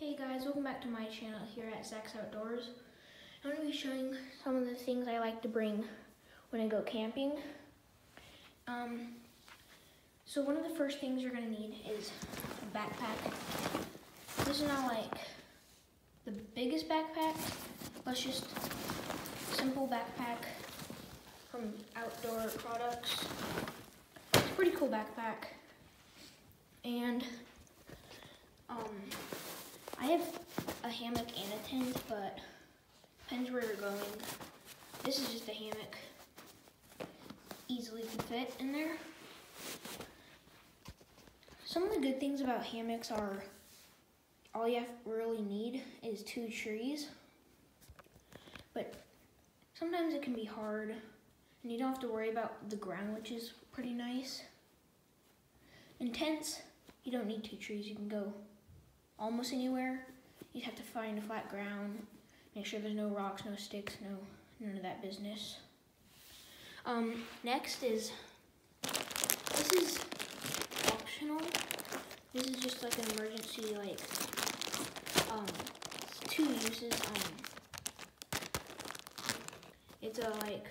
Hey guys, welcome back to my channel here at Zack's Outdoors. I'm going to be showing some of the things I like to bring when I go camping. Um, so one of the first things you're going to need is a backpack. This is not like the biggest backpack, but it's just a simple backpack from Outdoor Products. It's a pretty cool backpack. And um, I have a hammock and a tent, but depends where you're going. This is just a hammock. Easily can fit in there. Some of the good things about hammocks are all you really need is two trees. But sometimes it can be hard and you don't have to worry about the ground, which is pretty nice. In tents, you don't need two trees. You can go almost anywhere. You have to find a flat ground, make sure there's no rocks, no sticks, no none of that business. Um, next is, this is optional. This is just like an emergency, like, um, two uses. Um, it's a like,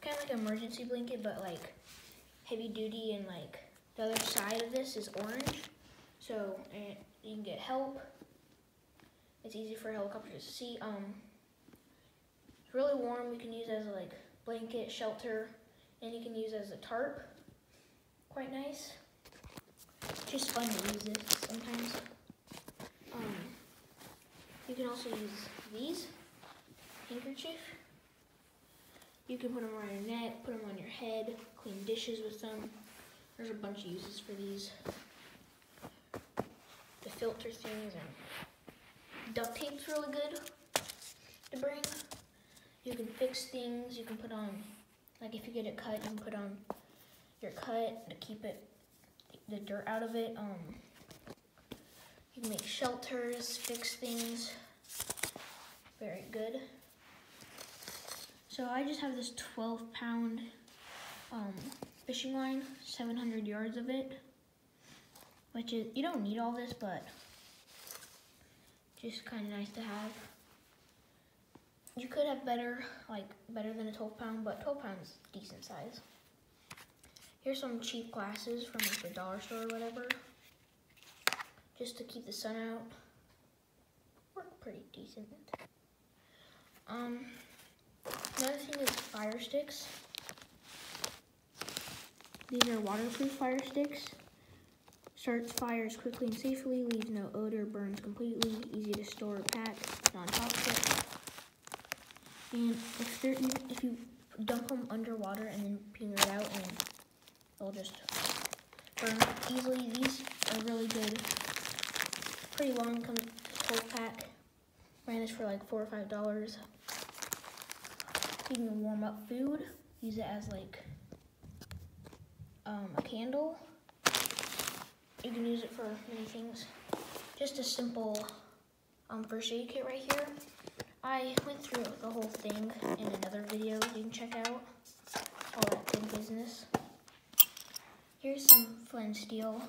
kind of like an emergency blanket, but like heavy duty and like the other side of this is orange. So you can get help. It's easy for helicopters to see. Um, it's really warm. You can use as a like blanket, shelter, and you can use as a tarp. Quite nice. Just fun to use this sometimes. Um, you can also use these handkerchief. You can put them around your neck, put them on your head, clean dishes with them. There's a bunch of uses for these. The filter things and duct tape's really good to bring. You can fix things, you can put on, like if you get it cut, you can put on your cut to keep it, the dirt out of it. Um, you can make shelters, fix things. Very good. So I just have this 12 pound um, fishing line, 700 yards of it, which is, you don't need all this, but just kind of nice to have. You could have better, like better than a 12 pound, but 12 pounds decent size. Here's some cheap glasses from like the dollar store or whatever, just to keep the sun out. Work pretty decent. Um, another thing is fire sticks. These are waterproof fire sticks. Starts fires quickly and safely, leaves no odor, burns completely, easy to store or pack, non-toxic. And if they're if you dump them underwater and then peel it out and they'll just burn easily. These are really good. Pretty long, comes 12 pack. Ran this for like four or five dollars. You can warm up food, use it as like um, a candle. You can use it for many things. Just a simple um, first aid kit right here. I went through the whole thing in another video you can check out. All that good business. Here's some flint steel.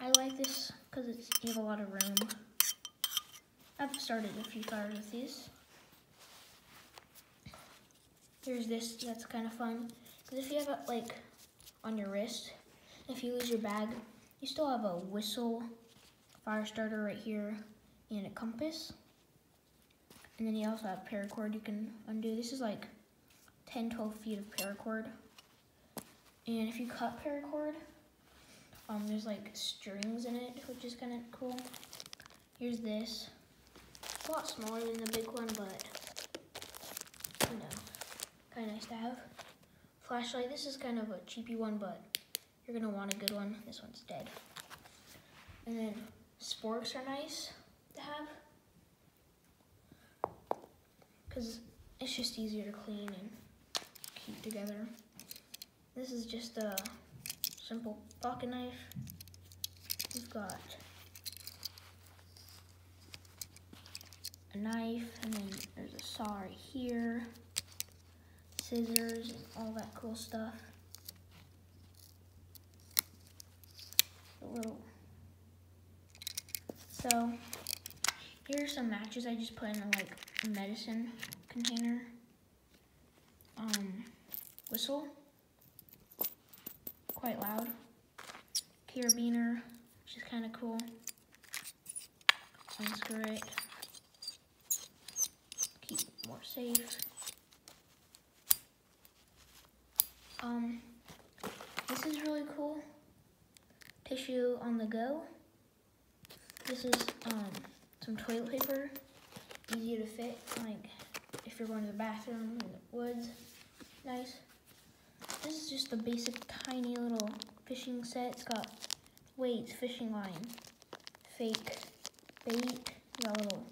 I like this because it's you have a lot of room. I've started a few fires with these. Here's this, that's kind of fun. Because if you have it like on your wrist, if you lose your bag, you still have a whistle, fire starter right here, and a compass. And then you also have paracord you can undo. This is like 10, 12 feet of paracord. And if you cut paracord, um, there's like strings in it, which is kind of cool. Here's this. It's a lot smaller than the big one, but you know, kind of nice to have. Flashlight, this is kind of a cheapy one, but you're gonna want a good one. This one's dead. And then sporks are nice to have because it's just easier to clean and keep together. This is just a simple pocket knife. We've got a knife, and then there's a saw right here, scissors, and all that cool stuff. Little So here's some matches I just put in a like medicine container. Um, whistle, quite loud. Carabiner, which is kind of cool. Unscrew it. Keep more safe. Um, this is really cool. Tissue on the go. This is um, some toilet paper, easy to fit, like if you're going to the bathroom in the woods. Nice. This is just a basic tiny little fishing set. It's got weights, fishing line, fake bait. You got little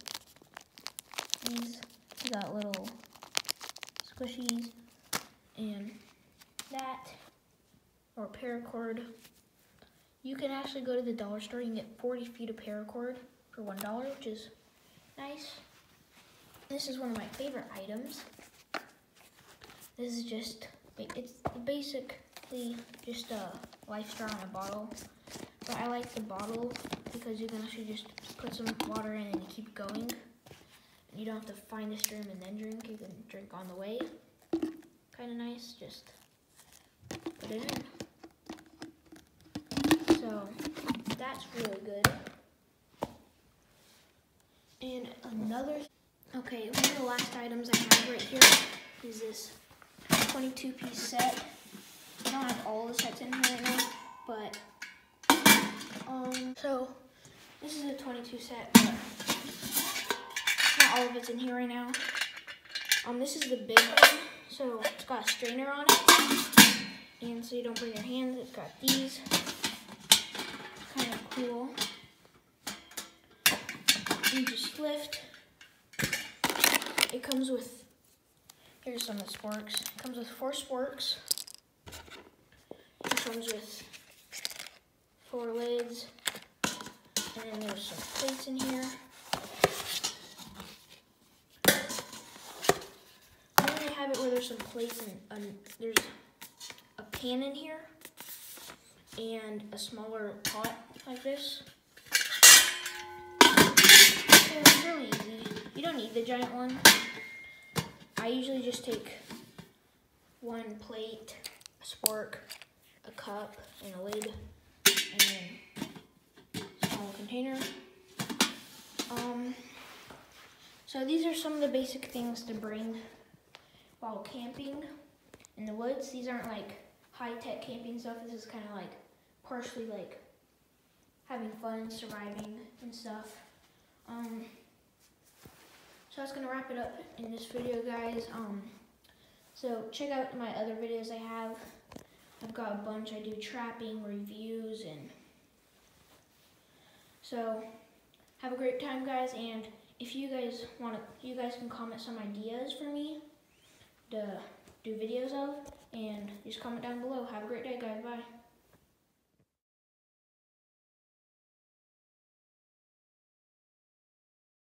these. You got little squishies and that or paracord. You can actually go to the dollar store and get 40 feet of paracord for $1, which is nice. This is one of my favorite items. This is just, it's basically just a life straw in a bottle. But I like the bottle because you can actually just put some water in and keep going. You don't have to find a stream and then drink. You can drink on the way. Kind of nice, just put it in. So that's really good. And another, okay, one of the last items I have right here is this 22 piece set. I don't have all the sets in here right now, but, um, so this is a 22 set, not all of it's in here right now. Um, this is the big one, so it's got a strainer on it, and so you don't burn your hands, it's got these, cool. You just lift. It comes with, here's some of the sporks. It comes with four sporks. It comes with four lids. And then there's some plates in here. And then they have it where there's some plates and um, there's a pan in here and a smaller pot like this. It's really easy. You don't need the giant one. I usually just take one plate, a spork, a cup, and a lid, and then a small container. Um, so these are some of the basic things to bring while camping in the woods. These aren't like high-tech camping stuff. This is kind of like partially like having fun, surviving, and stuff. Um, so that's gonna wrap it up in this video, guys. Um, so check out my other videos I have. I've got a bunch. I do trapping, reviews, and so have a great time, guys. And if you guys want to, you guys can comment some ideas for me to do videos of, and just comment down below. Have a great day, guys. Bye.